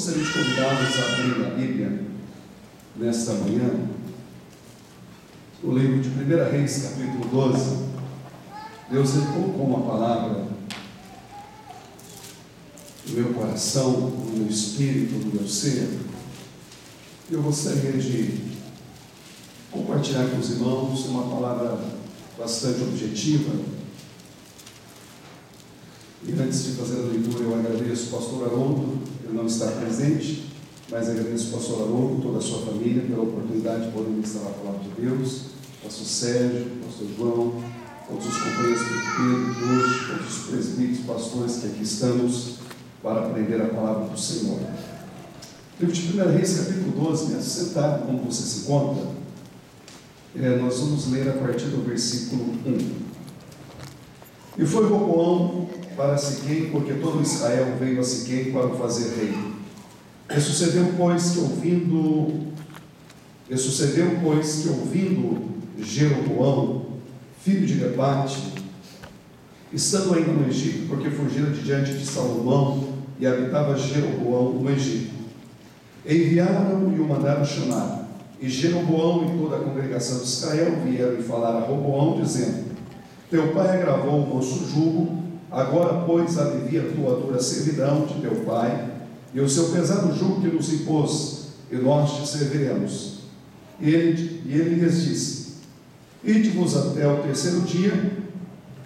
gostaria de convidá-los a abrir a Bíblia nesta manhã, o livro de 1 Reis, capítulo 12. Deus colocou uma palavra no meu coração, no meu espírito, no meu ser. Eu gostaria de compartilhar com os irmãos uma palavra bastante objetiva. E antes de fazer a leitura, eu agradeço ao pastor Haroldo, ele não está presente, mas agradeço ao pastor Haroldo, toda a sua família, pela oportunidade de poder ministrar a palavra de Deus, pastor Sérgio, pastor João, todos os companheiros do Pedro, hoje, todos os presbíteros, pastores que aqui estamos para aprender a palavra do Senhor. Livro de 1 Reis, capítulo 12, me assentado como você se encontra, é, nós vamos ler a partir do versículo 1. E foi Roboão para Siquém, porque todo Israel veio a Siquém para o fazer rei. E sucedeu, pois, que ouvindo, e sucedeu, pois, que ouvindo Jeroboão, filho de Debate, estando ainda no Egito, porque fugira de diante de Salomão e habitava Jeroboão no Egito. Enviaram e o mandaram chamar. E Jeroboão e toda a congregação de Israel vieram e falaram a Roboão, dizendo: Teu pai agravou o nosso jugo, agora, pois, alivia a tua dura servidão de teu pai, e o seu pesado jugo que nos impôs, e nós te serviremos. E ele, e ele lhes disse: Ide-vos até o terceiro dia,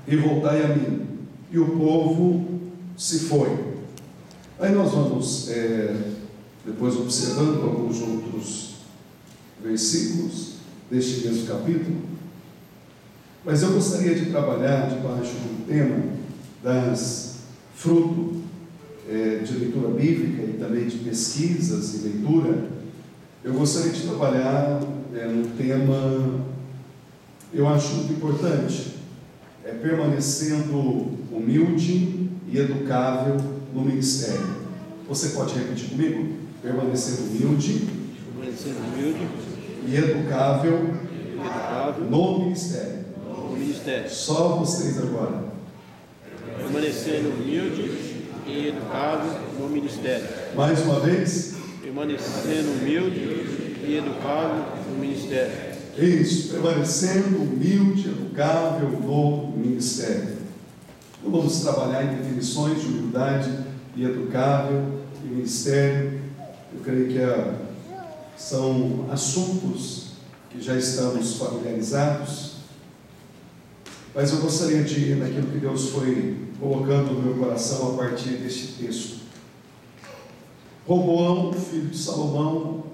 e voltai a mim. E o povo se foi. Aí nós vamos, é, depois observando alguns outros versículos deste mesmo capítulo, mas eu gostaria de trabalhar debaixo do tema das fruto é, de leitura bíblica e também de pesquisas e leitura. Eu gostaria de trabalhar é, no tema, eu acho muito importante, é, permanecendo humilde e educável no ministério. Você pode repetir comigo? Permanecer humilde, humilde e educável, e educável no ministério. No ministério, Só vocês agora. permanecendo humilde e educável no ministério, Mais uma vez. permanecendo humilde e educável no ministério, Isso, permanecendo humilde, educável no ministério. Então vamos trabalhar em definições de humildade e educável e ministério. Eu creio que é, são assuntos que já estamos familiarizados, mas eu gostaria de ir naquilo que Deus foi colocando no meu coração a partir deste texto. Roboão, filho de Salomão,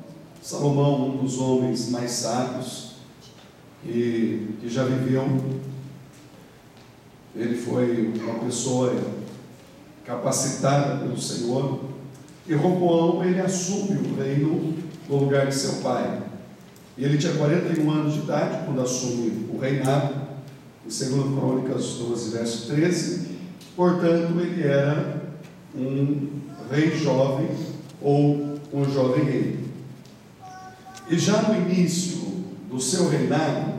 Salomão, um dos homens mais sábios que, que já viveu, ele foi uma pessoa capacitada pelo Senhor, e Roboão ele assume o reino no lugar de seu pai. E ele tinha 41 anos de idade quando assume o reinado, 2 Crônicas 12, verso 13. Portanto, ele era um rei jovem ou um jovem rei. E já no início do seu reinado,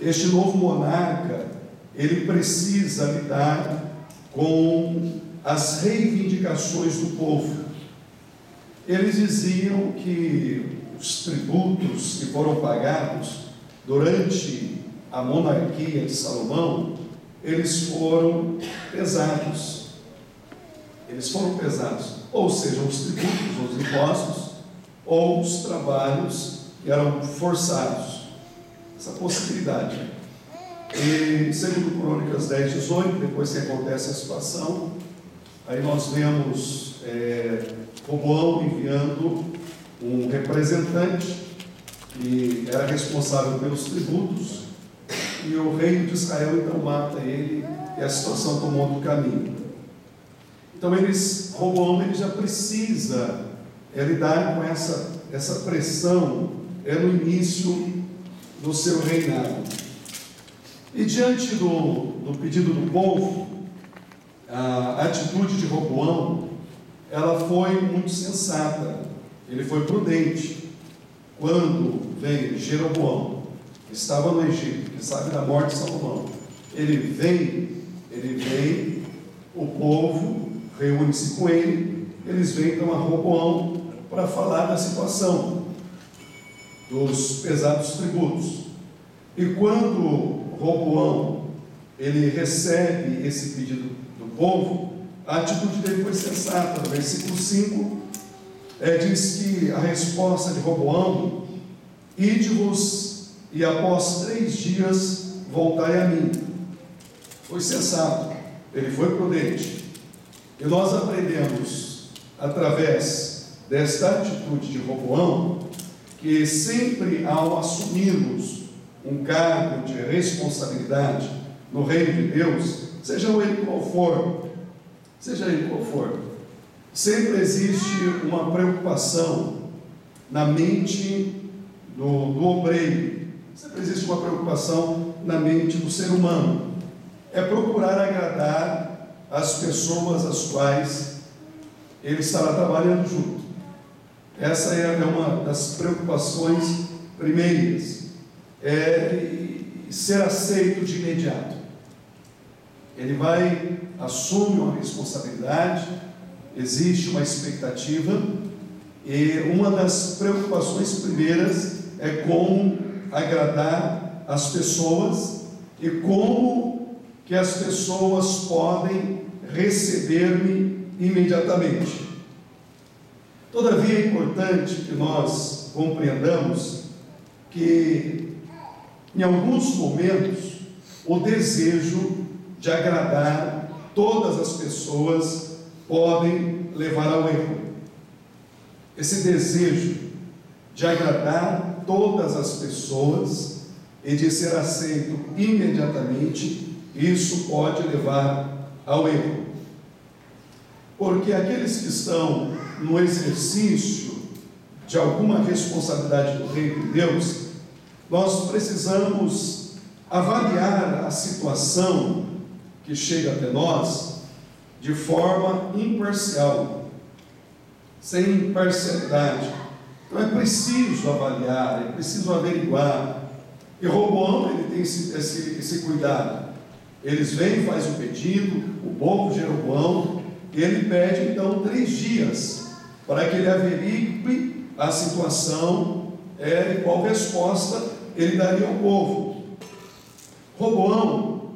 este novo monarca, ele precisa lidar com as reivindicações do povo. Eles diziam que os tributos que foram pagados durante a monarquia de Salomão, eles foram pesados. Eles foram pesados. Ou seja, os tributos, os impostos, ou os trabalhos eram forçados. Essa possibilidade. E segundo Crônicas 10, 18, depois que acontece a situação, aí nós vemos é, Roboão enviando um representante que era responsável pelos tributos, e o rei de Israel então mata ele, e a situação tomou outro caminho. Então eles, Roboão ele já precisa é, lidar com essa, essa pressão é, no início do seu reinado. E diante do, do pedido do povo, a atitude de Roboão, ela foi muito sensata, ele foi prudente. Quando vem Jeroboão, que estava no Egito, que sabe da morte de Salomão, ele vem, ele vem, o povo reúne-se com ele, eles vêm então a Roboão para falar da situação dos pesados tributos. E quando Roboão ele recebe esse pedido do povo, a atitude dele foi sensata. No versículo 5 é, diz que a resposta de Roboão, ide-vos e após três dias voltai a mim. Foi sensato, ele foi prudente. E nós aprendemos, através desta atitude de Roboão, que sempre ao assumirmos um cargo de responsabilidade no reino de Deus, seja ele qual for, seja ele qual for, sempre existe uma preocupação na mente do, do obreiro, sempre existe uma preocupação na mente do ser humano. É procurar agradar as pessoas às quais ele estará trabalhando junto. Essa é, é uma das preocupações primeiras, é ser aceito de imediato. Ele vai, assume uma responsabilidade, existe uma expectativa, e uma das preocupações primeiras é como agradar as pessoas e como que as pessoas podem receber-me imediatamente. Todavia é importante que nós compreendamos que, em alguns momentos, o desejo de agradar todas as pessoas podem levar ao erro. Esse desejo de agradar todas as pessoas e de ser aceito imediatamente, isso pode levar ao erro. Porque aqueles que estão no exercício de alguma responsabilidade do reino de Deus, nós precisamos avaliar a situação que chega até nós de forma imparcial, sem parcialidade. Então é preciso avaliar, é preciso averiguar. E Roboão ele tem esse, esse, esse cuidado. Eles vêm, faz o pedido, o povo de Jeroboão, ele pede então três dias para que ele averigue a situação é, e qual resposta ele daria ao povo. Roboão,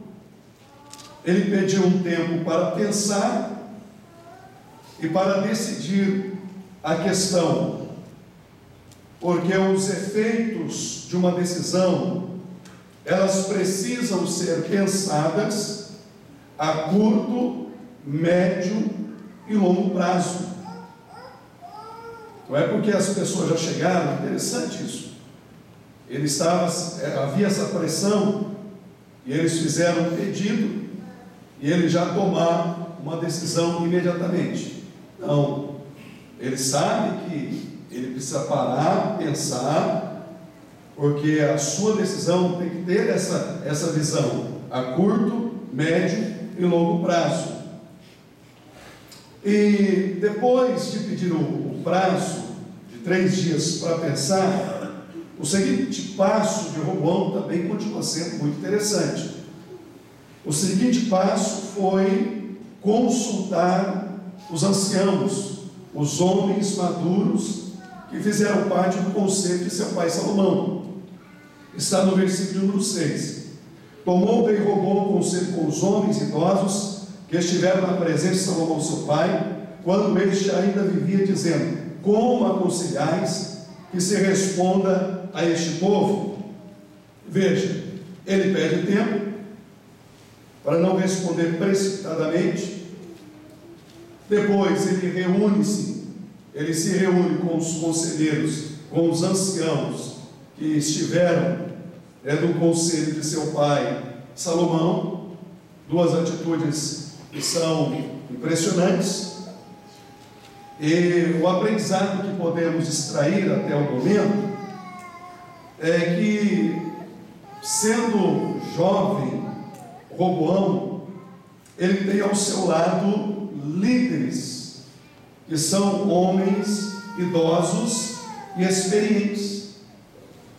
ele pediu um tempo para pensar e para decidir a questão, porque os efeitos de uma decisão, elas precisam ser pensadas a curto, médio e longo prazo. Não é porque as pessoas já chegaram, interessante isso. Ele estava, é, havia essa pressão, e eles fizeram um pedido, e ele já tomar uma decisão imediatamente. Não, ele sabe que ele precisa parar, pensar, porque a sua decisão tem que ter essa, essa visão a curto, médio e longo prazo. E depois de pedir o prazo de três dias para pensar, o seguinte passo de Roboão também continua sendo muito interessante. O seguinte passo foi consultar os anciãos, os homens maduros que fizeram parte do conselho de seu pai Salomão. Está no versículo número 6. Tomou o rei Robô conselho com os homens idosos que estiveram na presença de Salomão, seu pai, quando este ainda vivia, dizendo: Como aconselhais que se responda a este povo? Veja, ele pede tempo para não responder precipitadamente. Depois ele reúne-se, ele se reúne com os conselheiros, com os anciãos que estiveram é, do conselho de seu pai Salomão. Duas atitudes que são impressionantes. E o aprendizado que podemos extrair até o momento é que, sendo jovem, Roboão, ele tem ao seu lado líderes, que são homens idosos e experientes.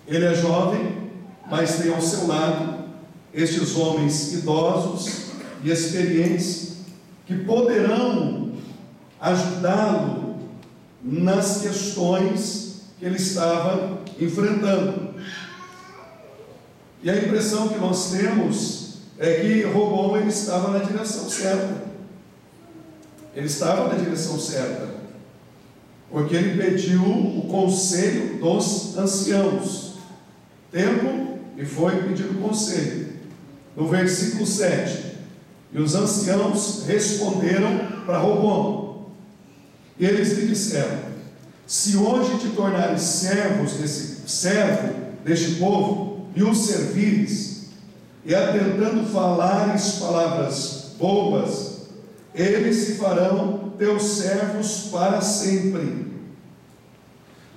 Ele é jovem, mas tem ao seu lado estes homens idosos e experientes que poderão ajudá-lo nas questões que ele estava enfrentando. E a impressão que nós temos é que Robão ele estava na direção certa. Ele estava na direção certa. Porque ele pediu o conselho dos anciãos. Tempo e foi pedido conselho. No versículo 7. E os anciãos responderam para Robão. E eles lhe disseram: Se hoje te tornares servos desse servo deste povo e os servires, e atentando falares palavras boas, eles se farão teus servos para sempre.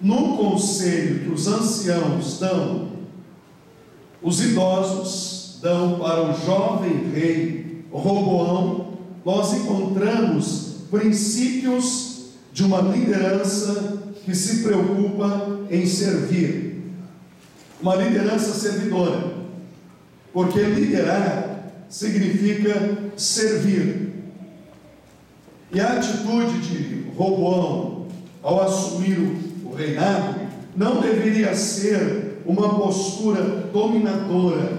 No conselho que os anciãos dão, os idosos dão para o jovem rei Roboão, nós encontramos princípios de uma liderança que se preocupa em servir. Uma liderança servidora. Porque liderar significa servir. E a atitude de Roboão ao assumir o reinado não deveria ser uma postura dominadora,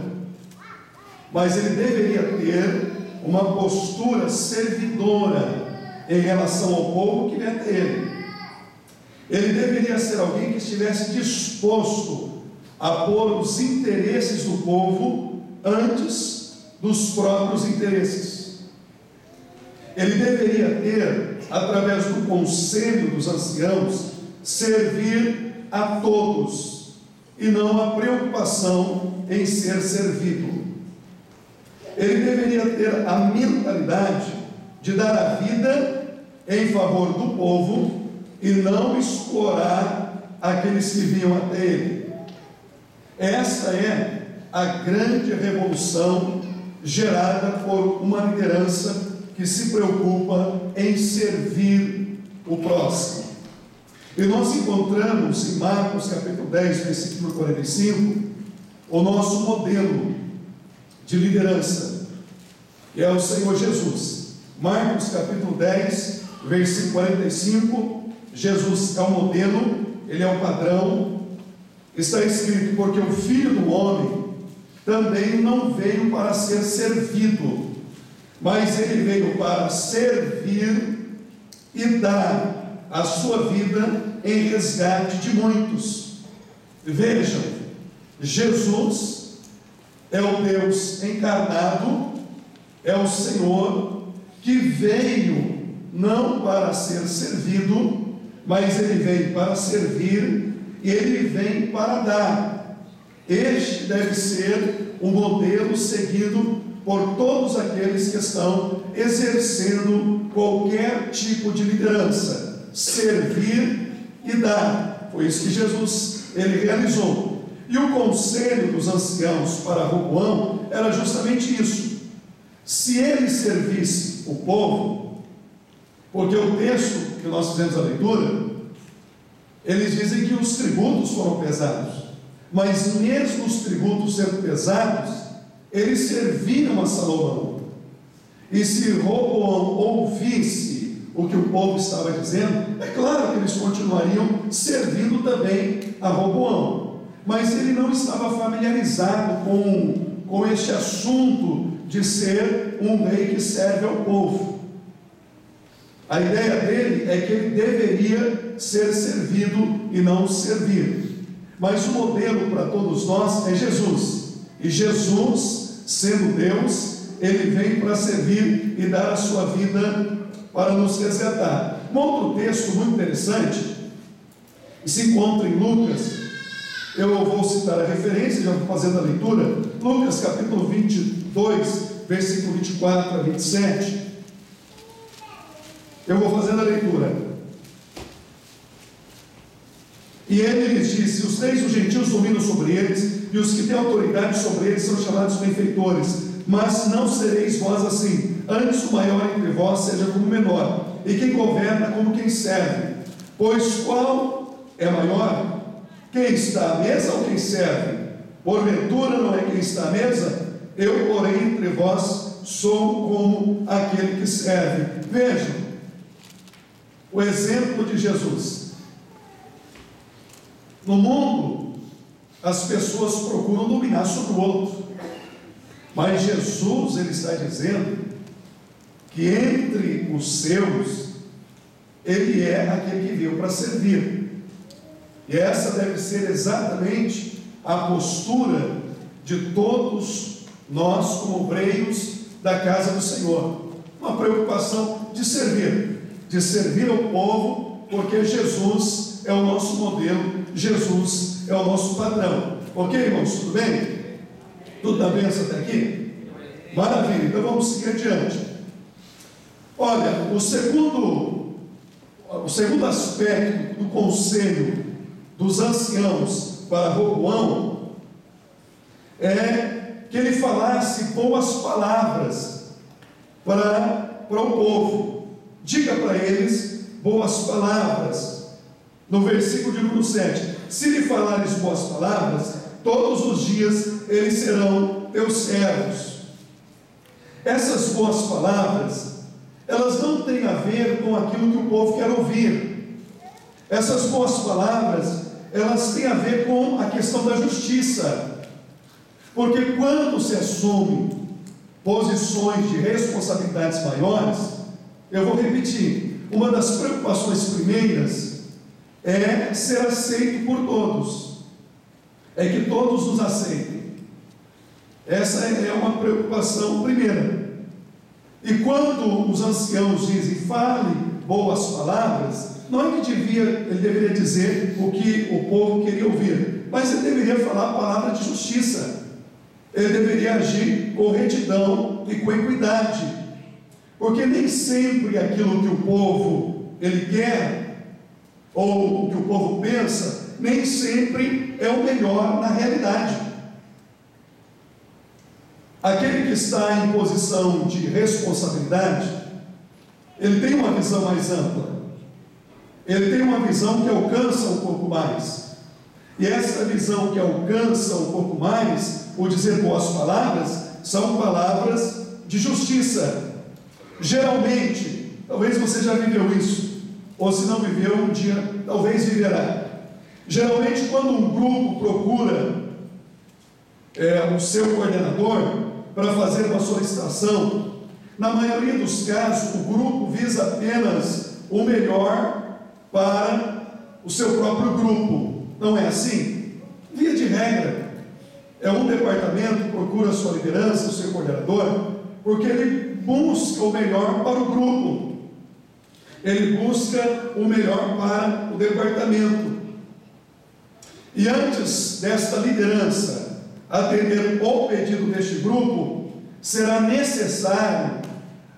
mas ele deveria ter uma postura servidora em relação ao povo que vem até ele. Ele deveria ser alguém que estivesse disposto a pôr os interesses do povo antes dos próprios interesses. Ele deveria ter, através do conselho dos anciãos, servir a todos e não a preocupação em ser servido. Ele deveria ter a mentalidade de dar a vida em favor do povo e não explorar aqueles que vinham até ele. Essa é a grande revolução gerada por uma liderança que se preocupa em servir o próximo. E nós encontramos em Marcos capítulo 10, versículo 45, o nosso modelo de liderança, é o Senhor Jesus. Marcos capítulo 10, versículo 45, Jesus é o modelo, ele é o padrão. Está escrito: porque o filho do homem também não veio para ser servido, mas ele veio para servir e dar a sua vida em resgate de muitos. Vejam, Jesus é o Deus encarnado, é o Senhor que veio não para ser servido, mas ele veio para servir e ele vem para dar. Este deve ser o modelo seguido por todos aqueles que estão exercendo qualquer tipo de liderança, servir e dar. Foi isso que Jesus ele realizou. E o conselho dos anciãos para Roboão era justamente isso. Se ele servisse o povo, porque o texto que nós fizemos a leitura, eles dizem que os tributos foram pesados. Mas mesmo os tributos sendo pesados, eles serviram a Salomão. E se Roboão ouvisse o que o povo estava dizendo, é claro que eles continuariam servindo também a Roboão. Mas ele não estava familiarizado com, com este assunto de ser um rei que serve ao povo. A ideia dele é que ele deveria ser servido e não servir. Mas o modelo para todos nós é Jesus. E Jesus, sendo Deus, ele vem para servir e dar a sua vida para nos resgatar. Um outro texto muito interessante, que se encontra em Lucas, eu vou citar a referência, já vou fazendo a leitura, Lucas capítulo 22, versículo 24 a 27. Eu vou fazendo a leitura. E ele lhes disse: Os reis dos gentios dominam sobre eles, e os que têm autoridade sobre eles são chamados benfeitores. Mas não sereis vós assim. Antes o maior entre vós seja como o menor, e quem governa como quem serve. Pois qual é maior? Quem está à mesa ou quem serve? Porventura não é quem está à mesa? Eu, porém, entre vós sou como aquele que serve. Vejam, o exemplo de Jesus. No mundo, as pessoas procuram dominar sobre o outro, mas Jesus, ele está dizendo que entre os seus, ele é aquele que veio para servir. E essa deve ser exatamente a postura de todos nós, como obreiros da casa do Senhor. Uma preocupação de servir, de servir ao povo, porque Jesus é o nosso modelo, Jesus é o nosso padrão. Ok, irmãos? Tudo bem? Tudo da bênção até aqui? Maravilha, então vamos seguir adiante. Olha, o segundo, o segundo aspecto do conselho dos anciãos para Roboão é que ele falasse boas palavras para, para o povo. Diga para eles boas palavras. No versículo de número 7: Se lhe falares boas palavras, todos os dias eles serão teus servos. Essas boas palavras, elas não têm a ver com aquilo que o povo quer ouvir. Essas boas palavras, elas têm a ver com a questão da justiça. Porque quando se assume posições de responsabilidades maiores, eu vou repetir, uma das preocupações primeiras é ser aceito por todos, é que todos nos aceitem. Essa é uma preocupação primeira. E quando os anciãos dizem, fale boas palavras, não é que devia, ele deveria dizer o que o povo queria ouvir, mas ele deveria falar a palavra de justiça. Ele deveria agir com retidão e com equidade. Porque nem sempre aquilo que o povo ele quer, ou o que o povo pensa, nem sempre é o melhor na realidade. Aquele que está em posição de responsabilidade, ele tem uma visão mais ampla, ele tem uma visão que alcança um pouco mais, e essa visão que alcança um pouco mais, o dizer boas palavras, são palavras de justiça. Geralmente, talvez você já viveu isso, ou se não viveu, um dia talvez viverá. Geralmente, quando um grupo procura é, o seu coordenador para fazer uma solicitação, na maioria dos casos, o grupo visa apenas o melhor para o seu próprio grupo. Não é assim? Via de regra, é um departamento que procura a sua liderança, o seu coordenador, porque ele busca o melhor para o grupo, ele busca o melhor para o departamento. E antes desta liderança atender o pedido deste grupo, será necessário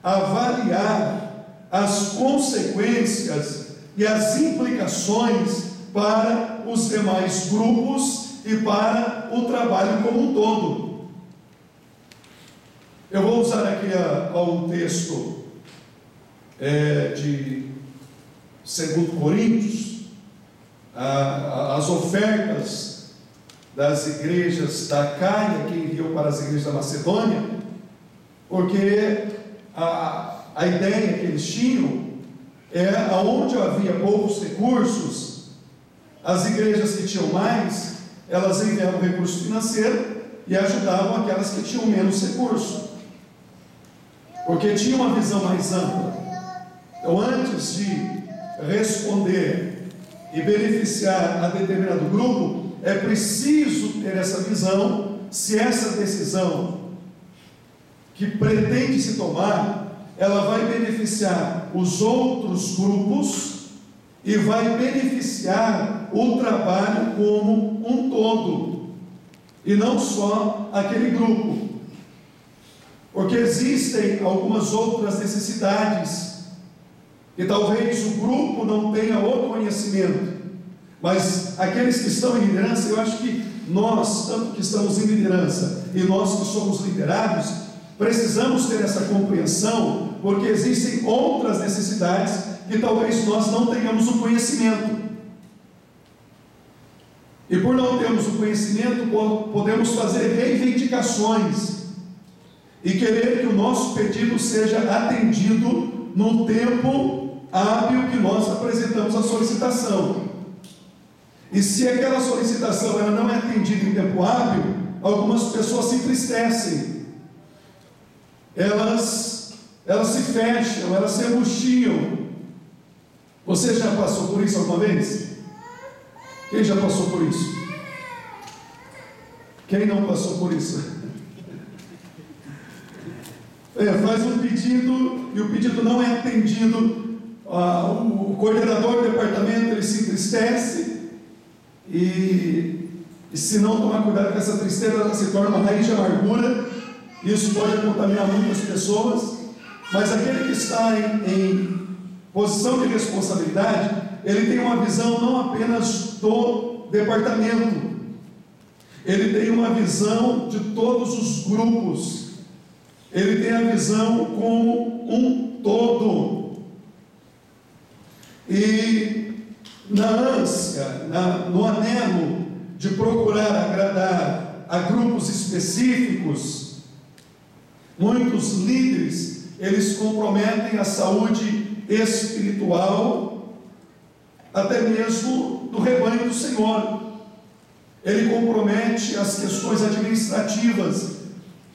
avaliar as consequências e as implicações para os demais grupos e para o trabalho como um todo. Eu vou usar aqui a, a um texto é, de 2 Coríntios, a, a, as ofertas das igrejas da Caia que enviou para as igrejas da Macedônia, porque a, a ideia que eles tinham é aonde havia poucos recursos, as igrejas que tinham mais, elas enviavam recurso financeiro e ajudavam aquelas que tinham menos recurso, porque tinha uma visão mais ampla. Então, antes de responder e beneficiar a determinado grupo, é preciso ter essa visão, se essa decisão que pretende se tomar, ela vai beneficiar os outros grupos e vai beneficiar o trabalho como um todo, e não só aquele grupo. Porque existem algumas outras necessidades, e talvez o grupo não tenha o conhecimento, mas aqueles que estão em liderança, eu acho que nós, tanto que estamos em liderança e nós que somos liderados, precisamos ter essa compreensão, porque existem outras necessidades que talvez nós não tenhamos o conhecimento. E por não termos o conhecimento, podemos fazer reivindicações e querer que o nosso pedido seja atendido no tempo hábil que nós apresentamos a solicitação. E se aquela solicitação ela não é atendida em tempo hábil, algumas pessoas se entristecem. Elas, elas se fecham, elas se angustiam. Você já passou por isso alguma vez? Quem já passou por isso? Quem não passou por isso? É, faz um pedido e o pedido não é atendido. Ah, o, coordenador do departamento ele se entristece e, e, se não tomar cuidado com essa tristeza, ela se torna uma raiz de amargura. Isso pode contaminar muitas pessoas. Mas aquele que está em, em posição de responsabilidade, ele tem uma visão não apenas do departamento, ele tem uma visão de todos os grupos, ele tem a visão como um todo. E na ânsia, na, no anelo de procurar agradar a grupos específicos, muitos líderes, eles comprometem a saúde espiritual, até mesmo do rebanho do Senhor. Ele compromete as questões administrativas,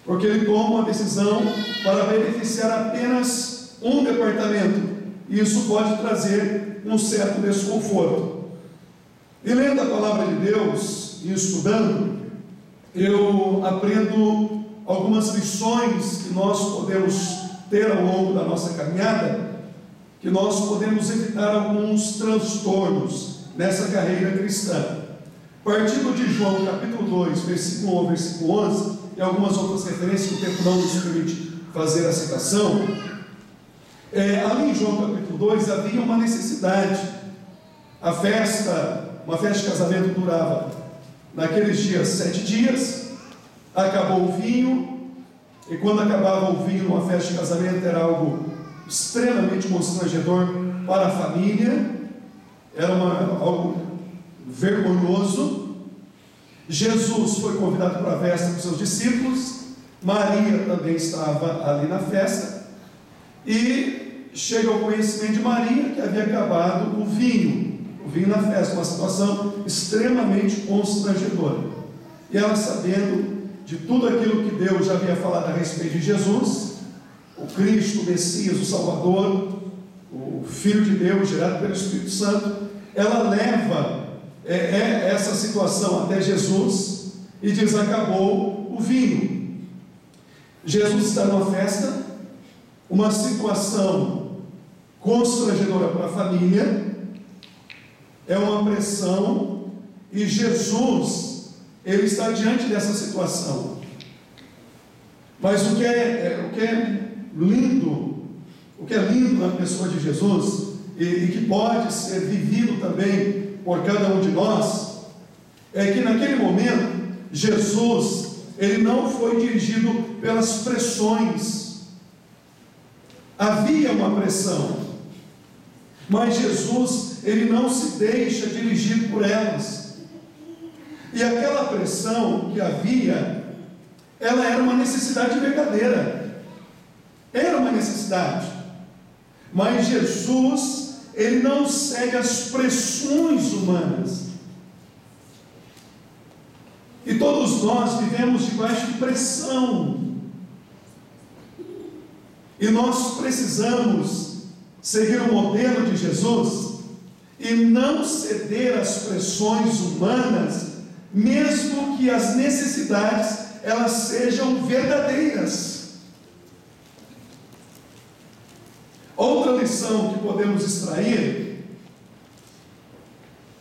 porque ele toma uma decisão para beneficiar apenas um departamento. Isso pode trazer um certo desconforto. E lendo a palavra de Deus e estudando, eu aprendo algumas lições que nós podemos ter ao longo da nossa caminhada, que nós podemos evitar alguns transtornos nessa carreira cristã. Partindo de João capítulo 2, versículo 1 ao versículo 11, e algumas outras referências que o tempo não nos permite fazer a citação, é, ali em João capítulo 2 havia uma necessidade. A festa, uma festa de casamento durava naqueles dias sete dias, acabou o vinho, e quando acabava o vinho numa festa de casamento era algo extremamente constrangedor para a família, era uma, algo vergonhoso, Jesus foi convidado para a festa com seus discípulos, Maria também estava ali na festa, e chega ao conhecimento de Maria que havia acabado o vinho, o vinho na festa, uma situação extremamente constrangedora. E ela, sabendo de tudo aquilo que Deus já havia falado a respeito de Jesus, o Cristo, o Messias, o Salvador, o Filho de Deus, gerado pelo Espírito Santo, ela leva é, é essa situação até Jesus e diz: acabou o vinho. Jesus está numa festa, uma situação constrangedora para a família, é uma pressão, e Jesus, ele está diante dessa situação. Mas o que é, é, o que é lindo, o que é lindo na pessoa de Jesus, e, e que pode ser vivido também por cada um de nós, é que naquele momento, Jesus, ele não foi dirigido pelas pressões. Havia uma pressão, mas Jesus, ele não se deixa dirigir por elas. E aquela pressão que havia, ela era uma necessidade verdadeira. Era uma necessidade. Mas Jesus ele não segue as pressões humanas. E todos nós vivemos debaixo de pressão. E nós precisamos seguir o modelo de Jesus e não ceder às pressões humanas, mesmo que as necessidades elas sejam verdadeiras. Outra lição que podemos extrair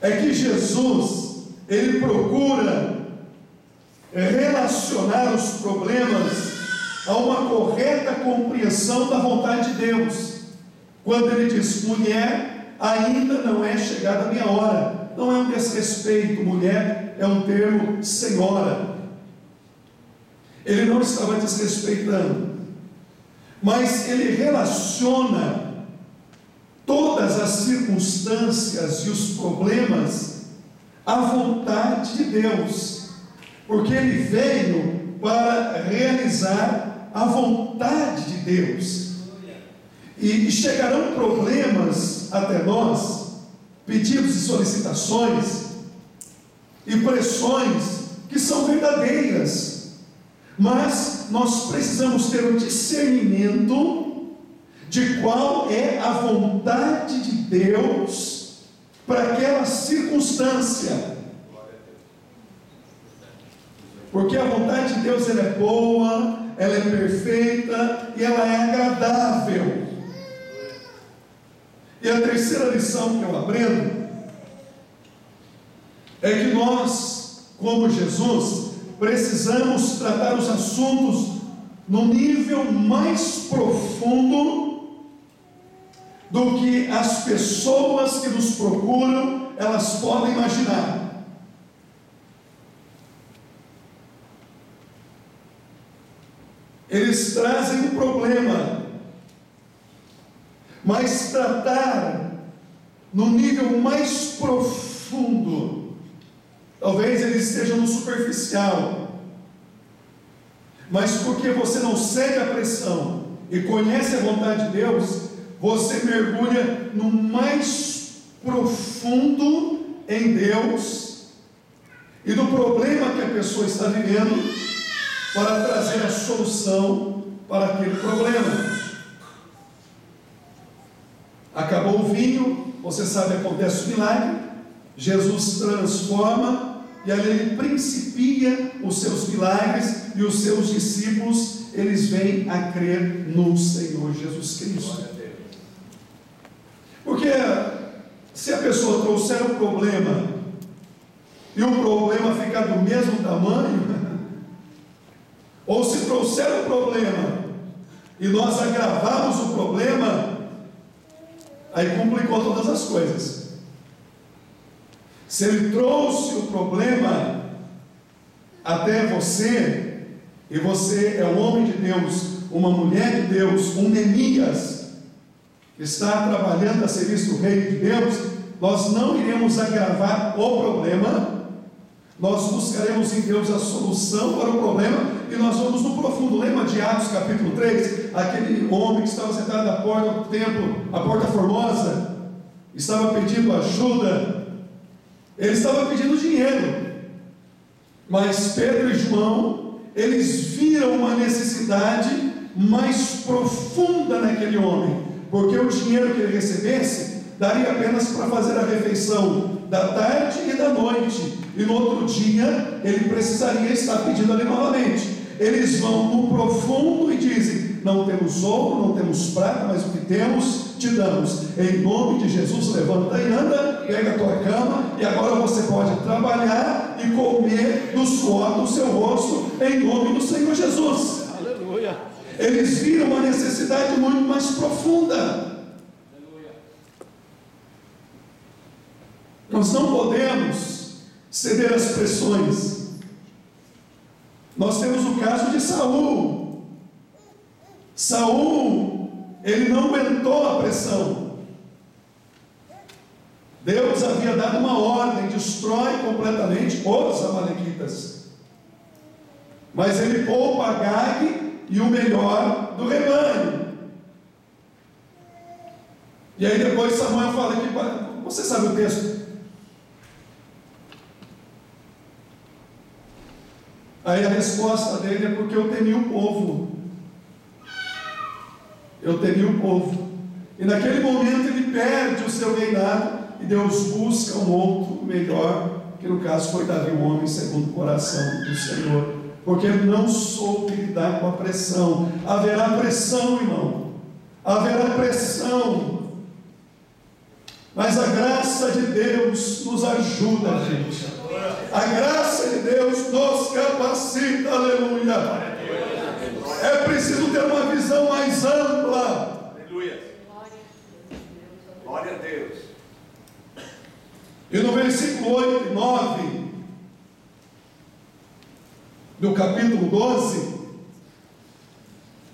é que Jesus, ele procura relacionar os problemas a uma correta compreensão da vontade de Deus. Quando ele diz, mulher, ainda não é chegada a minha hora. Não é um desrespeito, mulher é um termo senhora. Ele não estava desrespeitando mas ele relaciona todas as circunstâncias e os problemas à vontade de Deus, porque ele veio para realizar a vontade de Deus. E chegarão problemas até nós, pedidos e solicitações e pressões que são verdadeiras, mas nós precisamos ter o discernimento de qual é a vontade de Deus para aquela circunstância. Porque a vontade de Deus ela é boa, ela é perfeita e ela é agradável. E a terceira lição que eu aprendo é que nós, como Jesus, precisamos tratar os assuntos no nível mais profundo do que as pessoas que nos procuram elas podem imaginar. Eles trazem um problema, mas tratar no nível mais profundo, talvez eles estejam no superficial, mas porque você não cede à pressão e conhece a vontade de Deus, você mergulha no mais profundo em Deus e do problema que a pessoa está vivendo para trazer a solução para aquele problema. Acabou o vinho, você sabe, acontece o milagre, Jesus transforma e ali ele principia os seus milagres e os seus discípulos, eles vêm a crer no Senhor Jesus Cristo. Porque se a pessoa trouxer um problema e o problema ficar do mesmo tamanho, ou se trouxer um problema e nós agravarmos o problema, aí complicou todas as coisas. Se ele trouxe o problema até você, e você é um homem de Deus, uma mulher de Deus, um Neemias, que está trabalhando a serviço do Reino de Deus, nós não iremos agravar o problema, nós buscaremos em Deus a solução para o problema e nós vamos no profundo. Lembra de Atos capítulo 3? Aquele homem que estava sentado na porta do templo, a porta formosa, estava pedindo ajuda, ele estava pedindo dinheiro, mas Pedro e João, eles viram uma necessidade mais profunda naquele homem, porque o dinheiro que ele recebesse daria apenas para fazer a refeição da tarde e da noite, e no outro dia ele precisaria estar pedindo ali novamente. Eles vão no profundo e dizem: Não temos ouro, não temos prata, mas o que temos te damos. Em nome de Jesus, levanta e anda, pega a tua cama, e agora você pode trabalhar e comer do suor do seu rosto, em nome do Senhor Jesus. Aleluia. Eles viram uma necessidade muito mais profunda. Nós não podemos ceder às pressões. Nós temos o caso de Saul. Saul, ele não aguentou a pressão. Deus havia dado uma ordem, destrói completamente os amalequitas. Mas ele poupa Agag e o melhor do rebanho. E aí depois Samuel fala aqui, você sabe o texto? Aí a resposta dele é porque eu temia o povo. Eu temia o povo. E naquele momento ele perde o seu reinado e Deus busca um outro melhor, que no caso foi Davi, um homem segundo o coração do Senhor. Porque ele não soube lidar com a pressão. Haverá pressão, irmão. Haverá pressão. Mas a graça de Deus nos ajuda, gente. A graça de Deus nos capacita, aleluia. É preciso ter uma visão mais ampla. Aleluia. Glória a Deus. E no versículo 8 e 9, do capítulo 12,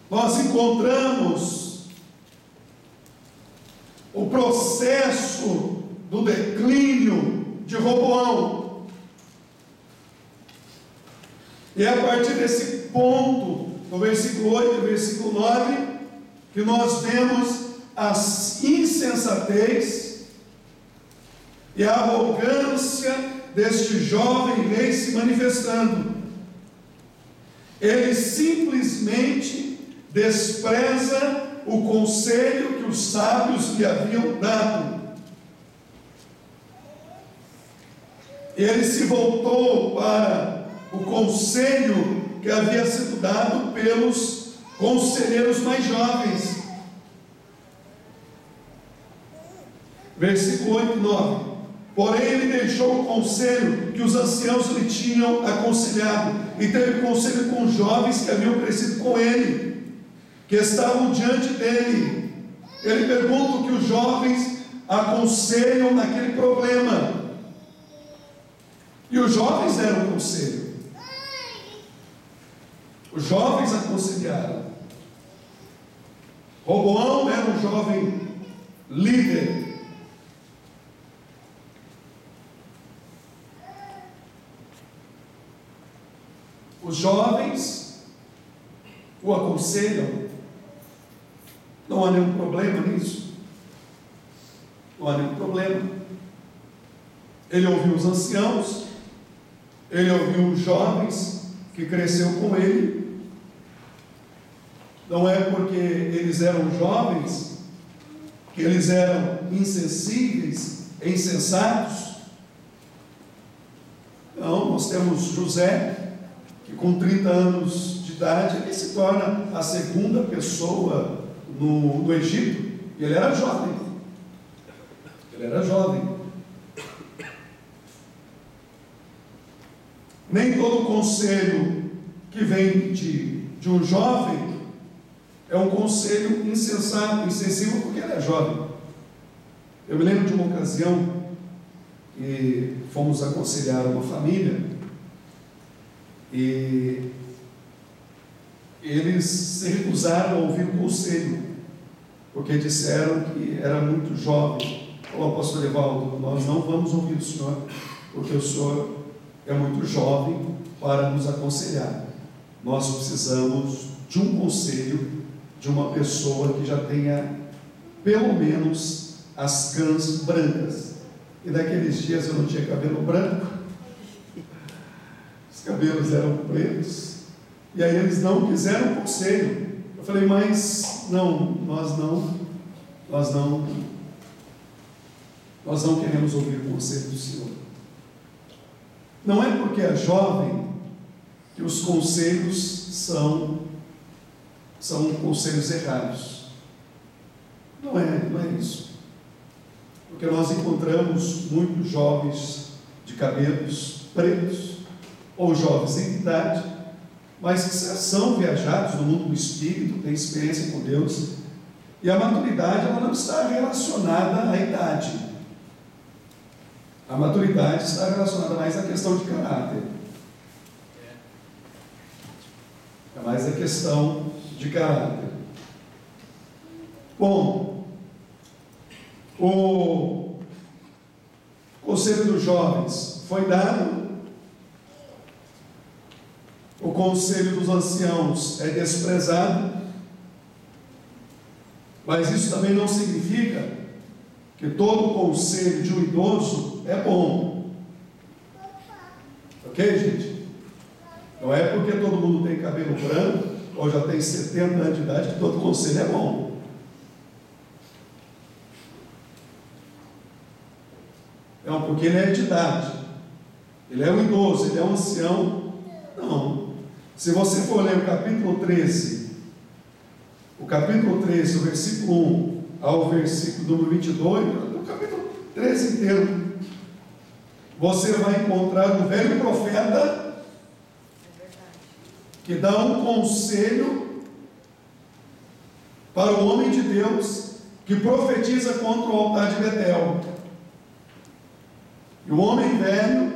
nós encontramos o processo do declínio de Roboão. E é a partir desse ponto, no versículo 8 e versículo 9, que nós vemos a insensatez e a arrogância deste jovem rei se manifestando. Ele simplesmente despreza o conselho que os sábios lhe haviam dado. Ele se voltou para o conselho que havia sido dado pelos conselheiros mais jovens. Versículo 8 e 9. Porém, ele deixou o conselho que os anciãos lhe tinham aconselhado, e teve conselho com os jovens que haviam crescido com ele, que estavam diante dele. Ele pergunta o que os jovens aconselham naquele problema. E os jovens deram conselho. Os jovens aconselharam. Roboão era um jovem líder. Os jovens o aconselham. Não há nenhum problema nisso. Não há nenhum problema. Ele ouviu os anciãos, ele ouviu os jovens que cresceu com ele. Não é porque eles eram jovens que eles eram insensíveis, insensatos. Não, nós temos José, que com 30 anos de idade ele se torna a segunda pessoa no, no Egito. Ele era jovem. Ele era jovem. Nem todo conselho que vem de, de um jovem é um conselho insensato, insensível, porque ele é jovem. Eu me lembro de uma ocasião que fomos aconselhar uma família e eles se recusaram a ouvir o conselho, porque disseram que era muito jovem. Falou, pastor Evaldo, nós não vamos ouvir o senhor, porque o senhor é muito jovem para nos aconselhar. Nós precisamos de um conselho de uma pessoa que já tenha pelo menos as cãs brancas. E naqueles dias eu não tinha cabelo branco, os cabelos eram pretos, e aí eles não quiseram conselho. Eu falei, mas não, nós não, nós não, nós não queremos ouvir o conselho do Senhor. Não é porque é jovem que os conselhos são, são conselhos errados. Não é, não é isso. Porque nós encontramos muitos jovens de cabelos pretos, ou jovens em idade, mas que são viajados no mundo do espírito, têm experiência com Deus, e a maturidade ela não está relacionada à idade. A maturidade está relacionada mais à questão de caráter. É mais a questão de caráter. Bom, o Conselho dos Jovens foi dado, o Conselho dos Anciãos é desprezado, mas isso também não significa que todo conselho de um idoso é bom. Ok, gente? Não é porque todo mundo tem cabelo branco ou já tem 70 anos de idade que todo conselho é bom. Não, porque ele é de idade. Ele é um idoso, ele é um ancião. Não. Se você for ler o capítulo 13, o capítulo 13, o versículo 1 ao versículo número 22, no capítulo 13 inteiro, você vai encontrar o velho profeta que dá um conselho para o homem de Deus que profetiza contra o altar de Betel. E o homem velho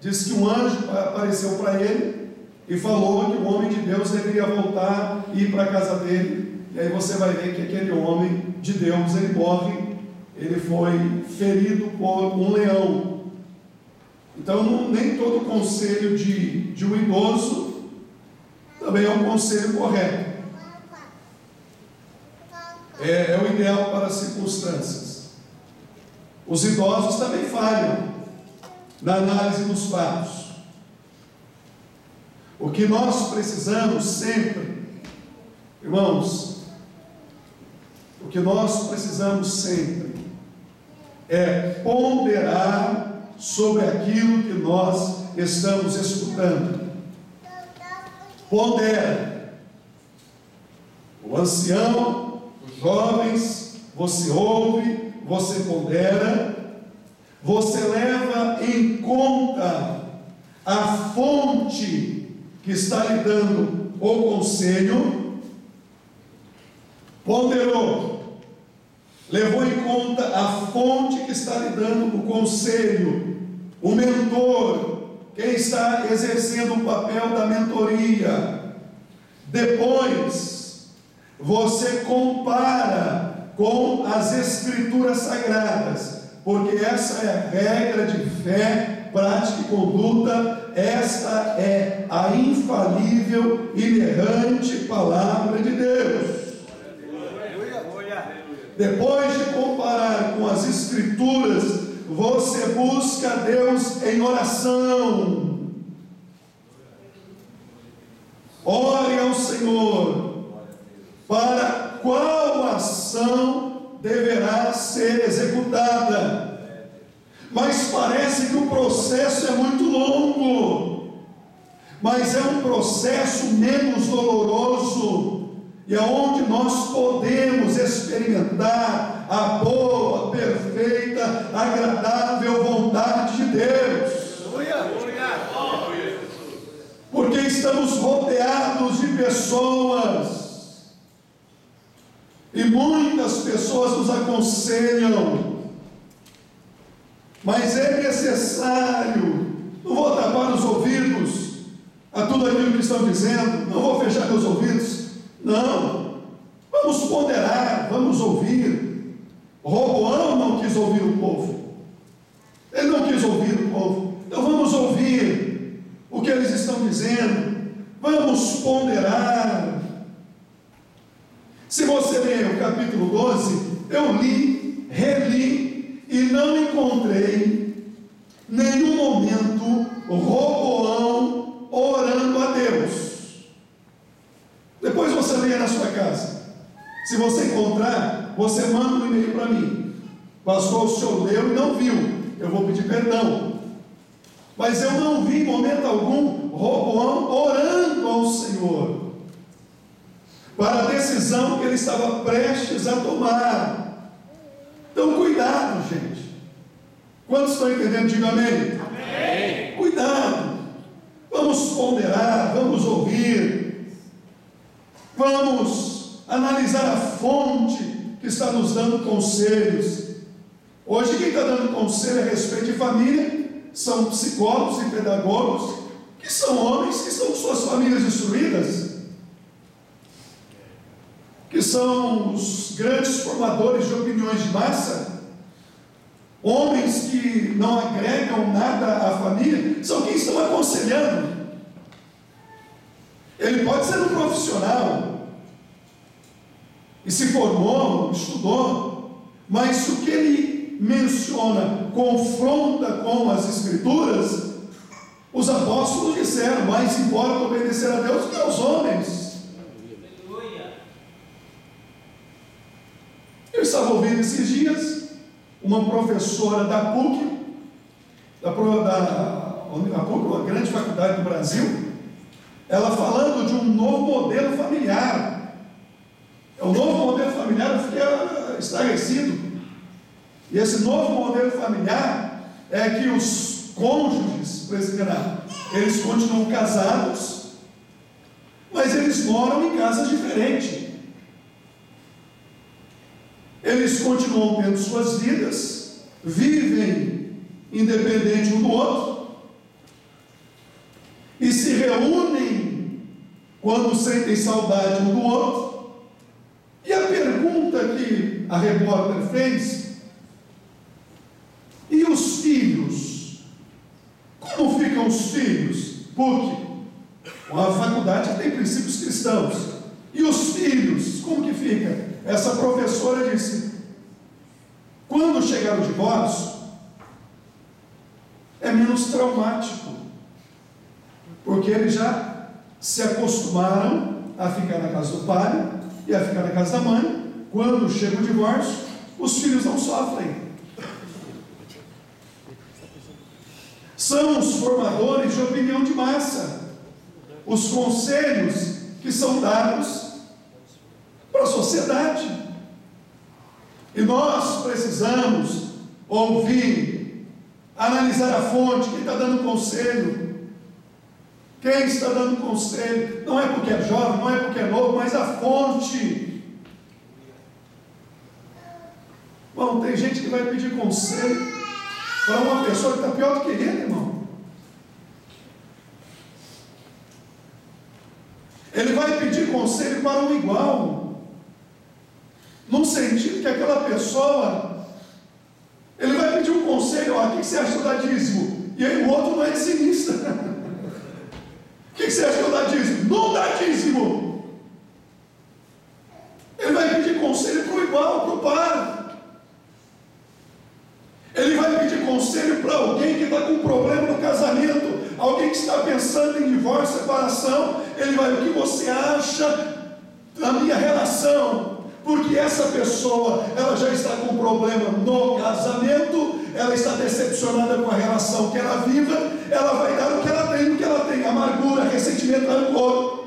diz que um anjo apareceu para ele e falou que o homem de Deus deveria voltar e ir para a casa dele. E aí você vai ver que aquele homem de Deus ele morre, ele foi ferido por um leão. Então, não, nem todo conselho de, de um idoso também é um conselho correto. é, é o ideal para as circunstâncias. Os idosos também falham na análise dos fatos. O que nós precisamos sempre, irmãos, o que nós precisamos sempre é ponderar sobre aquilo que nós estamos escutando. Pondera. O ancião, os jovens, você ouve, você pondera, você leva em conta a fonte que está lhe dando o conselho, ponderou, levou em conta a fonte que está lhe dando o conselho, o mentor, quem está exercendo o papel da mentoria. Depois, você compara com as Escrituras Sagradas, porque essa é a regra de fé, prática e conduta, esta é a infalível, inerrante palavra de Deus. Depois de comparar com as Escrituras você busca Deus em oração. Ore ao Senhor para qual ação deverá ser executada. Mas parece que o processo é muito longo, mas é um processo menos doloroso e aonde nós podemos experimentar a boa, perfeita, agradável vontade de Deus. Porque estamos rodeados de pessoas, e muitas pessoas nos aconselham, mas é necessário, não vou tapar os ouvidos a tudo aquilo que estão dizendo, não vou fechar meus ouvidos, não, vamos ponderar, vamos ouvir. Roboão não quis ouvir o povo, ele não quis ouvir o povo, então vamos ouvir o que eles estão dizendo, vamos ponderar. Se você ler o capítulo 12, eu li, reli e não encontrei nenhum momento Roboão orando a Deus. Depois você leia na sua casa. Se você encontrar, você manda um e-mail para mim. Pastor, o senhor leu e não viu. Eu vou pedir perdão. Mas eu não vi em momento algum Roboão orando ao Senhor para a decisão que ele estava prestes a tomar. Então, cuidado, gente. Quantos estão entendendo? Diga amém. amém. Cuidado. Vamos ponderar, vamos ouvir Vamos analisar a fonte que está nos dando conselhos. Hoje, quem está dando conselho a respeito de família são psicólogos e pedagogos, que são homens que estão com suas famílias destruídas, que são os grandes formadores de opiniões de massa, homens que não agregam nada à família, são quem estão aconselhando. Ele pode ser um profissional e se formou, estudou, mas o que ele menciona confronta com as Escrituras, os apóstolos disseram: mais importa obedecer a Deus que aos homens. Eu estava ouvindo esses dias uma professora da PUC, da, da, da PUC, uma grande faculdade do Brasil, ela falando de um novo modelo familiar. É o novo modelo familiar fica estarrecido. E esse novo modelo familiar é que os cônjuges presbiteranos, eles continuam casados, mas eles moram em casas diferentes. Eles continuam tendo suas vidas, vivem independente um do outro, e se reúnem quando sentem saudade um do outro. E a pergunta que a repórter fez: e os filhos? Como ficam os filhos? Porque a faculdade tem princípios cristãos. E os filhos, como que fica? essa professora disse: quando chegar o divórcio, é menos traumático, porque eles já se acostumaram a ficar na casa do pai e a ficar na casa da mãe. Quando chega o divórcio, os filhos não sofrem. São os formadores de opinião de massa, os conselhos que são dados para a sociedade. E nós precisamos ouvir, analisar a fonte, quem está dando conselho. Quem está dando conselho, não é porque é jovem, não é porque é novo, mas a fonte. Bom, tem gente que vai pedir conselho para uma pessoa que está pior do que ele, irmão. Ele vai pedir conselho para um igual num sentido que aquela pessoa, ele vai pedir um conselho, ó, o que você acha do dadismo? E aí o outro não é dizimista. o que você acha do dadismo? Não dá dízimo. Ele vai pedir conselho para o igual, para o par. Pedir conselho para alguém que está com problema no casamento, alguém que está pensando em divórcio, separação. Ele vai, o que você acha da minha relação? porque essa pessoa ela já está com problema no casamento, ela está decepcionada com a relação que ela viva, ela vai dar o que ela tem, o que ela tem, amargura, ressentimento, rancor.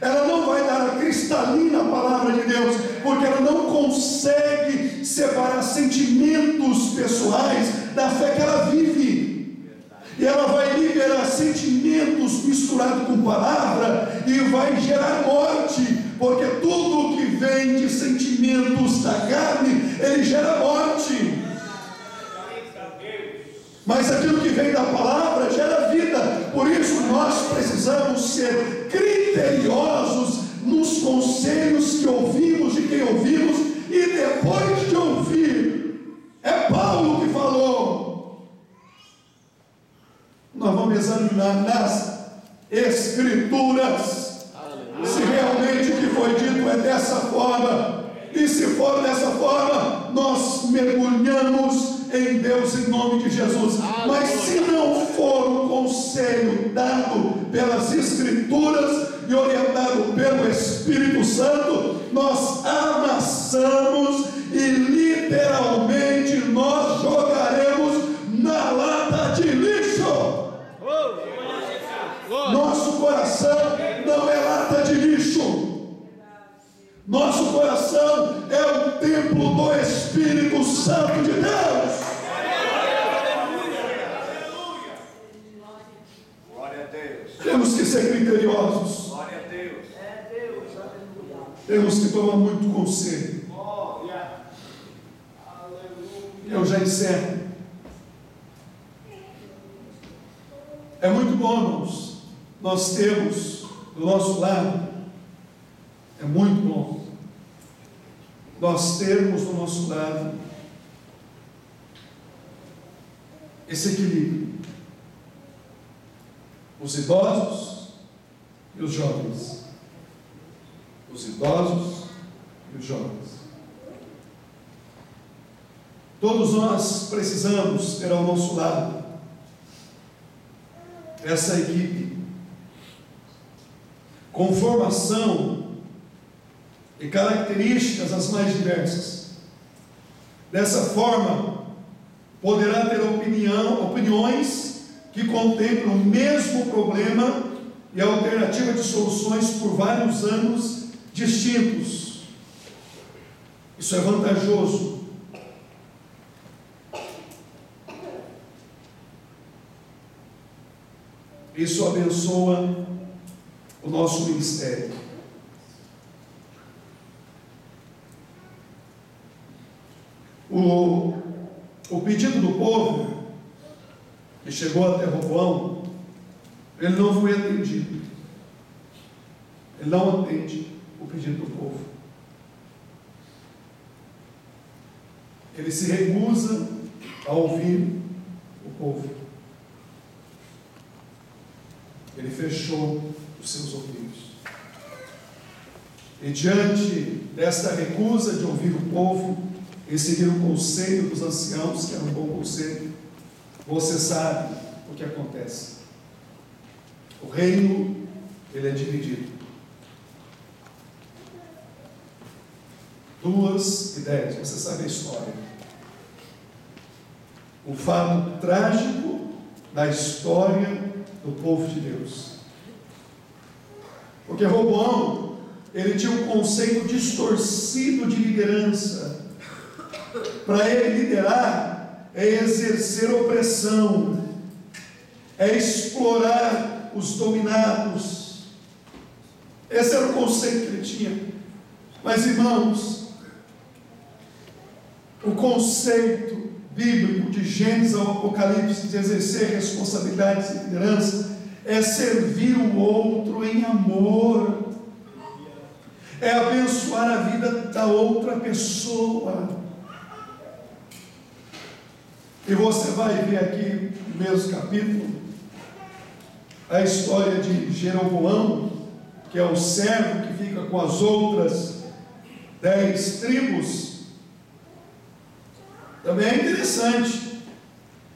Ela não vai dar a cristalina palavra de Deus, porque ela não consegue separar sentimentos pessoais da fé que ela vive. E ela vai liberar sentimentos misturados com palavra e vai gerar morte porque tudo que vem de sentimentos da carne, ele gera morte. Mas aquilo que vem da palavra gera vida. Por isso nós precisamos ser criteriosos nos conselhos que ouvimos de quem ouvimos e depois de ouvir, é Paulo que falou. Nós nas escrituras. Se realmente o que foi dito é dessa forma, e se for dessa forma, nós mergulhamos em Deus em nome de Jesus. Mas se não for um conselho dado pelas Escrituras e orientado pelo Espírito Santo, nós amassamos e literalmente Ser criteriosos. Temos que tomar muito conselho. Eu já encerro. É muito bom, irmãos. Nós temos do nosso lado, é muito bom nós termos do nosso lado esse equilíbrio. Os idosos e os jovens. Os idosos e os jovens. Todos nós precisamos ter ao nosso lado essa equipe com formação e características as mais diversas. Dessa forma, poderá ter opinião, opiniões que contemplam o mesmo problema e alternativa de soluções por vários anos distintos. Isso é vantajoso. Isso abençoa o nosso ministério. O, o pedido do povo, que chegou até Roboão, ele não foi atendido. Ele não atende o pedido do povo. Ele se recusa a ouvir o povo. Ele fechou os seus ouvidos. E diante desta recusa de ouvir o povo e seguir o conselho dos anciãos, que era um bom conselho, você sabe o que acontece. O reino, ele é dividido. Duas ideias, você sabe a história. Um fato trágico da história do povo de Deus. Porque Roboão, ele tinha um conceito distorcido de liderança. Para ele liderar é exercer opressão, é explorar os dominados. Esse era o conceito que ele tinha. Mas irmãos, o conceito bíblico de Gênesis ao Apocalipse de exercer responsabilidades e liderança é servir o outro em amor, é abençoar a vida da outra pessoa. E você vai ver aqui no mesmo capítulo a história de Jeroboão, que é o servo que fica com as outras dez tribos. Também é interessante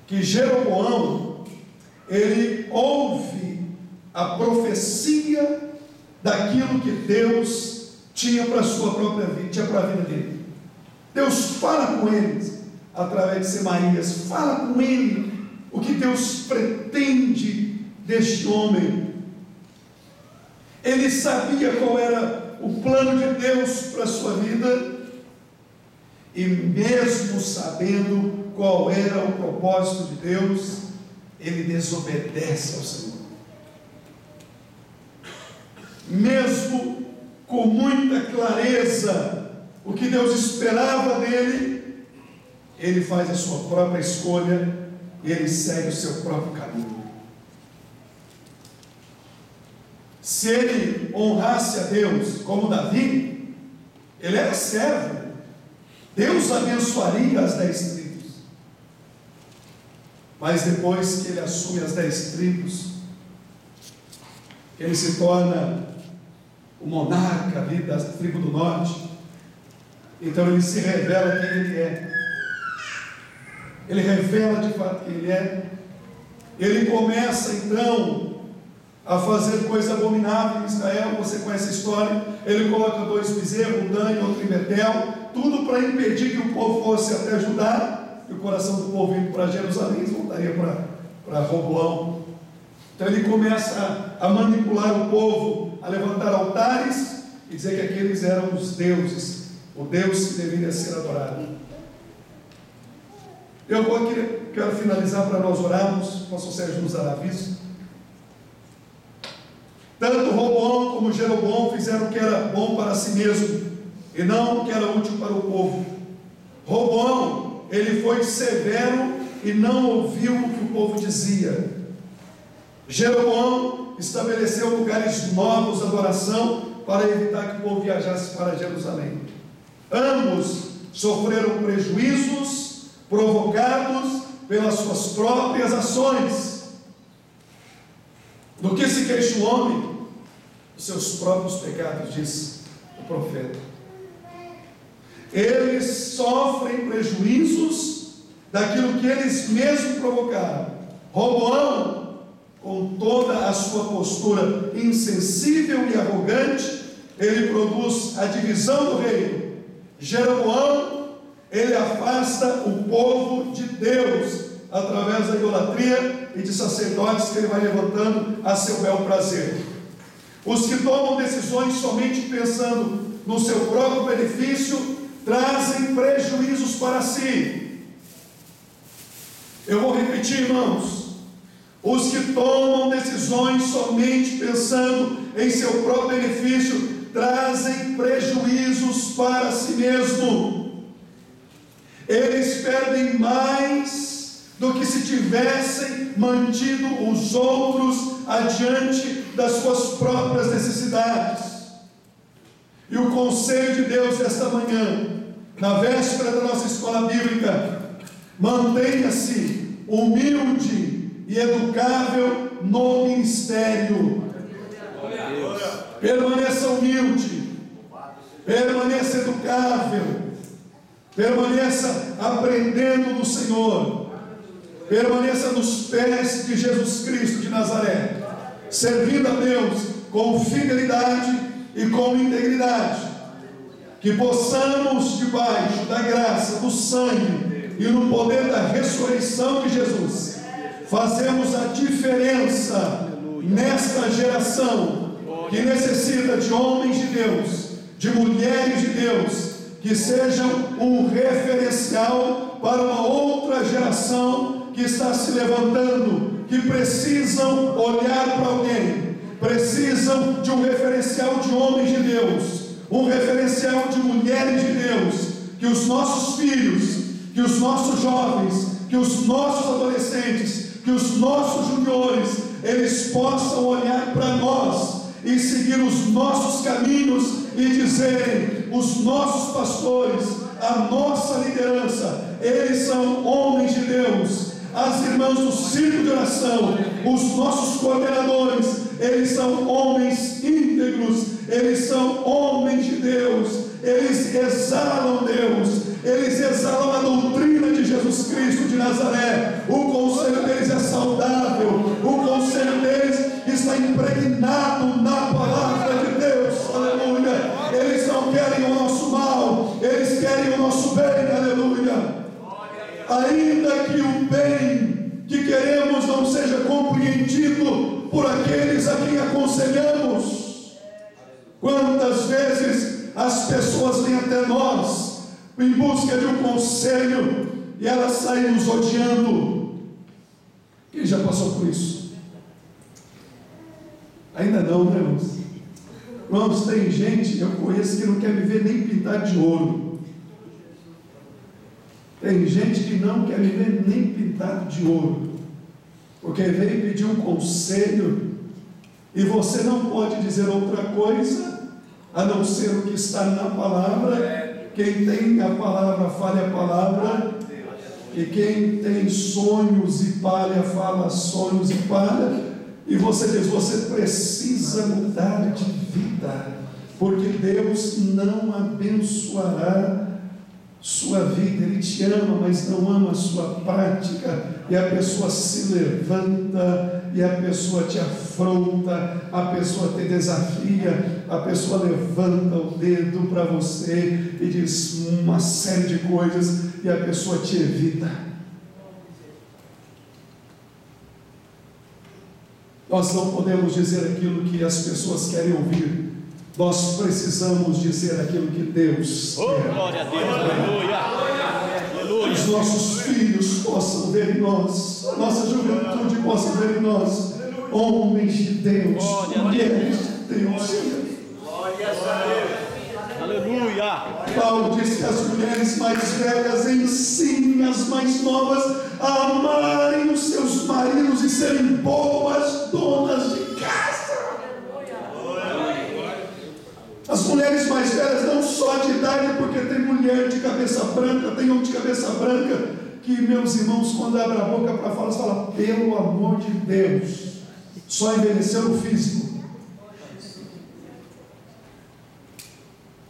que Jeroboão ele ouve a profecia daquilo que Deus tinha para a sua própria vida, tinha para a vida dele. Deus fala com eles através de Semaías, fala com ele o que Deus pretende deste homem. Ele sabia qual era o plano de Deus para a sua vida, e mesmo sabendo qual era o propósito de Deus, ele desobedece ao Senhor. Mesmo com muita clareza o que Deus esperava dele, ele faz a sua própria escolha e ele segue o seu próprio caminho. Se ele honrasse a Deus como Davi, ele era servo. Deus abençoaria as dez tribos. Mas depois que ele assume as dez tribos, ele se torna o monarca ali da tribo do norte, então ele se revela quem ele é. Ele revela de fato quem ele é. Ele começa então a fazer coisa abominável em Israel. Você conhece a história? Ele coloca dois bezerros, um Dan e outro em Betel, tudo para impedir que o povo fosse até Judá, e o coração do povo indo para Jerusalém, voltaria para, Roboão. Então ele começa a, a manipular o povo, a levantar altares e dizer que aqueles eram os deuses, o Deus que deveria ser adorado. Eu vou aqui, quero finalizar para nós orarmos, pastor Sérgio nos dar aviso. Tanto Roboão como Jeroboão fizeram o que era bom para si mesmo e não o que era útil para o povo. Roboão, ele foi severo e não ouviu o que o povo dizia. Jeroboão estabeleceu lugares novos de adoração para evitar que o povo viajasse para Jerusalém. Ambos sofreram prejuízos provocados pelas suas próprias ações. Do que se queixa o homem? Seus próprios pecados, diz o profeta. Eles sofrem prejuízos daquilo que eles mesmos provocaram. Roboão, com toda a sua postura insensível e arrogante, ele produz a divisão do reino. Jeroboão, ele afasta o povo de Deus através da idolatria e de sacerdotes que ele vai levantando a seu bel prazer. Os que tomam decisões somente pensando no seu próprio benefício trazem prejuízos para si. Eu vou repetir, irmãos. Os que tomam decisões somente pensando em seu próprio benefício trazem prejuízos para si mesmo. Eles perdem mais do que se tivessem mantido os outros adiante das suas próprias necessidades. E o conselho de Deus esta manhã, na véspera da nossa escola bíblica, mantenha-se humilde e educável no ministério. Permaneça humilde. permaneça educável, permaneça aprendendo do Senhor, permaneça nos pés de Jesus Cristo de Nazaré, servindo a Deus com fidelidade e com integridade, que possamos, debaixo da graça, do sangue e no poder da ressurreição de Jesus, fazermos a diferença nesta geração que necessita de homens de Deus, de mulheres de Deus, que sejam um referencial para uma outra geração que está se levantando, que precisam olhar para alguém, precisam de um referencial de homens de Deus, um referencial de mulheres de Deus, que os nossos filhos, que os nossos jovens, que os nossos adolescentes, que os nossos juniores, eles possam olhar para nós e seguir os nossos caminhos e dizerem: os nossos pastores, a nossa liderança, eles são homens de Deus. As irmãs do círculo de oração, os nossos coordenadores, eles são homens íntegros, eles são homens de Deus, eles exalam Deus, eles exalam a doutrina de Jesus Cristo de Nazaré. O conselho deles é saudável, o conselho deles está impregnado na palavra Ainda que o bem que queremos não seja compreendido por aqueles a quem aconselhamos. Quantas vezes as pessoas vêm até nós em busca de um conselho e elas saem nos odiando. Quem já passou por isso? Ainda não, né, irmãos? Irmãos, tem gente, eu conheço, que não quer me ver nem pintar de ouro. Tem gente que não quer me ver nem pintado de ouro, porque veio pedir um conselho e você não pode dizer outra coisa a não ser o que está na palavra. Quem tem a palavra, fale a palavra. E quem tem sonhos e palha, fala sonhos e palha. E você diz: você precisa mudar de vida, porque Deus não abençoará sua vida, Ele te ama, mas não ama a sua prática, e a pessoa se levanta, e a pessoa te afronta, a pessoa te desafia, a pessoa levanta o dedo para você e diz uma série de coisas, e a pessoa te evita. Nós não podemos dizer aquilo que as pessoas querem ouvir. Nós precisamos dizer aquilo que Deus Oh, quer. glória a Deus, aleluia. Aleluia. os nossos filhos possam ver em nós, a nossa juventude possa ver em nós, homens de Deus, Glória a mulheres de Deus. Aleluia. Paulo diz que as mulheres mais velhas ensinem as mais novas a amarem os seus maridos e serem boas donas de casa. As mulheres mais velhas, não só de idade, porque tem mulher de cabeça branca, tem homem de cabeça branca, que meus irmãos, quando abrem a boca para falar, falam, pelo amor de Deus, só envelheceu o físico.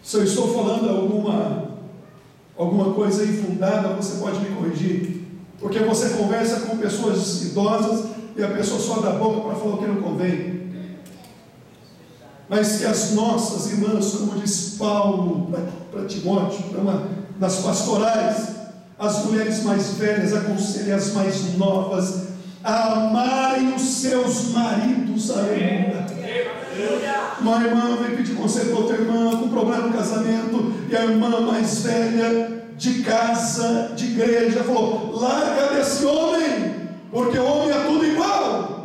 Se eu estou falando alguma, alguma coisa infundada, você pode me corrigir. Porque você conversa com pessoas idosas e a pessoa só dá a boca para falar o que não convém. Mas que as nossas irmãs, como diz Paulo para Timóteo, para uma das pastorais, as mulheres mais velhas aconselhem as mais novas a amarem os seus maridos, aleluia. Uma irmã vem pedir conselho para outra irmã com problema no casamento, e a irmã mais velha de casa, de igreja, falou: larga desse homem, porque o homem é tudo igual.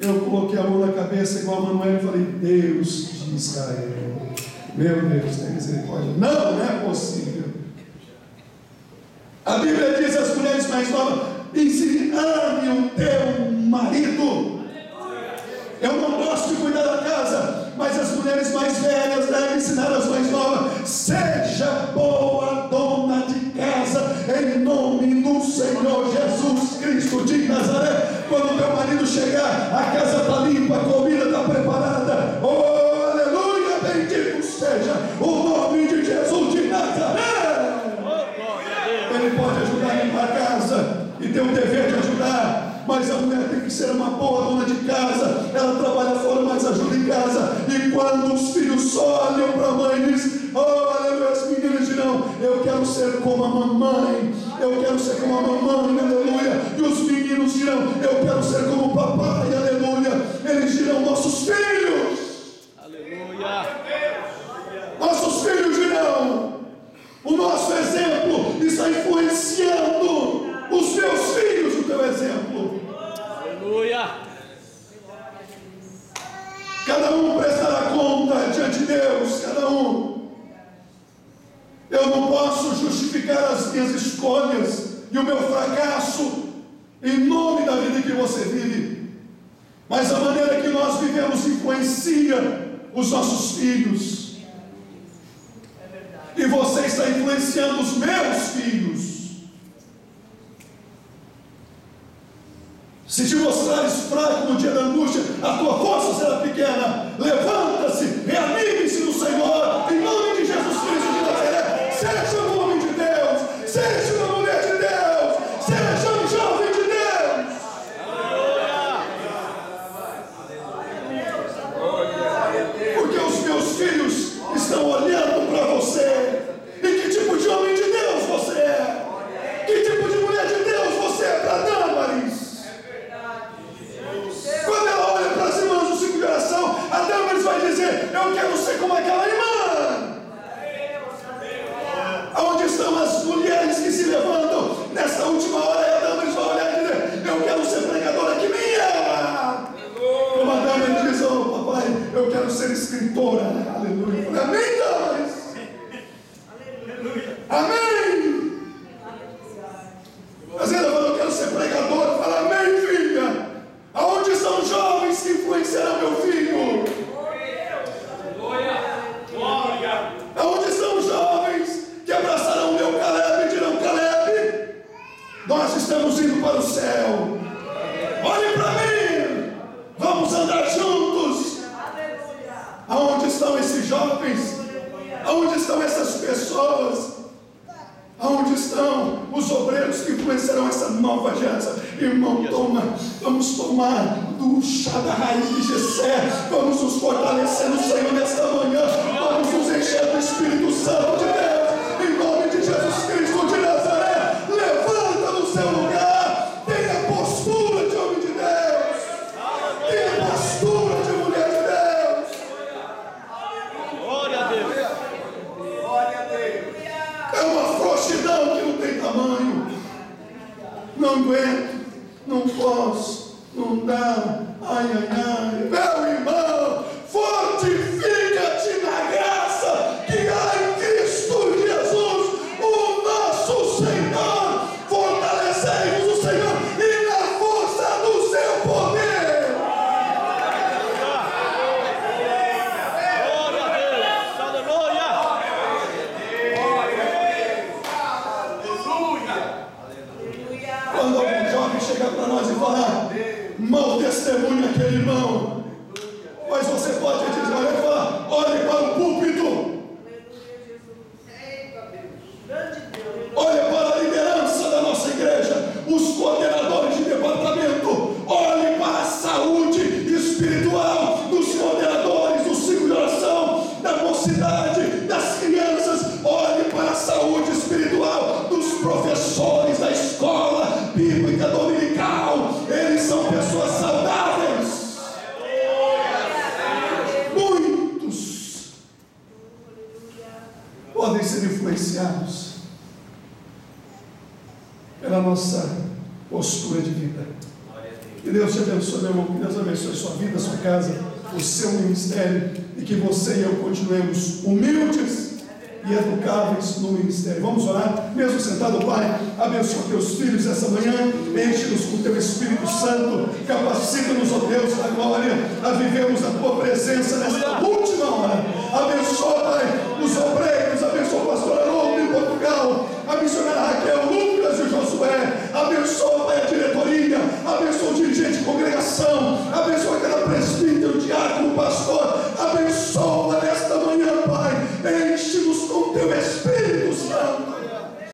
Eu coloquei a mão na cabeça igual a Manuel e falei: Deus de Israel, meu Deus, tem misericórdia. Não, não é possível. A Bíblia diz às mulheres mais novas: ame o teu marido. Eu não gosto de cuidar da casa, mas as mulheres mais velhas devem ensinar as mais novas: seja boa dona de casa, em nome do Senhor Jesus Cristo de Nazaré. Quando teu marido chegar, a casa está limpa, a comida está preparada. Oh, aleluia, bendito seja o nome de Jesus de Nazaré. Ele pode ajudar a limpar a casa e tem o dever de ajudar mas a mulher tem que ser uma boa dona de casa, ela trabalha fora, mas ajuda em casa, e quando os filhos olham para a mãe, diz, oh, aleluia, as meninas dirão, eu quero ser como a mamãe, eu quero ser como a mamãe, aleluia. E os meninos dirão, eu quero ser como o papai, aleluia. Eles dirão, nossos filhos. Aleluia. Nossos filhos dirão, o nosso exemplo está influenciando os meus filhos, o teu exemplo. Aleluia. Cada um prestará conta diante de Deus, cada um. Eu não posso justificar as minhas escolhas e o meu fracasso em nome da vida que você vive. Mas a maneira que nós vivemos influencia os nossos filhos. E você está influenciando os meus filhos. Se te mostrares fraco no dia da angústia, a tua força será pequena. Levanta-se, reanime-se